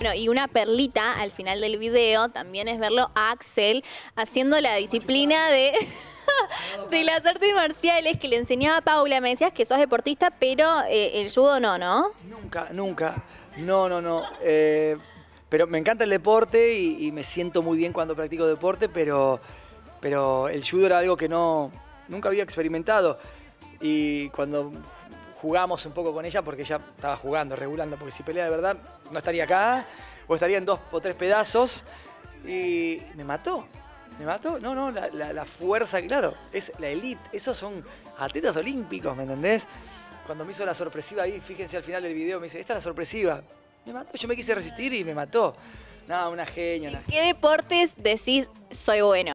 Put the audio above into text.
Bueno, y una perlita al final del video también es verlo a Axel haciendo la disciplina de, de las artes marciales que le enseñaba a Paula. Me decías que sos deportista, pero eh, el judo no, ¿no? Nunca, nunca. No, no, no. Eh, pero me encanta el deporte y, y me siento muy bien cuando practico deporte, pero, pero el judo era algo que no, nunca había experimentado. Y cuando jugamos un poco con ella, porque ella estaba jugando, regulando, porque si pelea de verdad no estaría acá, o estaría en dos o tres pedazos, y me mató. ¿Me mató? No, no, la, fuerza, claro, es la elite. Esos son atletas olímpicos, ¿me entendés? Cuando me hizo la sorpresiva ahí, fíjense al final del video, me dice, esta es la sorpresiva. Me mató, yo me quise resistir y me mató. No, una genia, ¿Qué deportes decís soy bueno?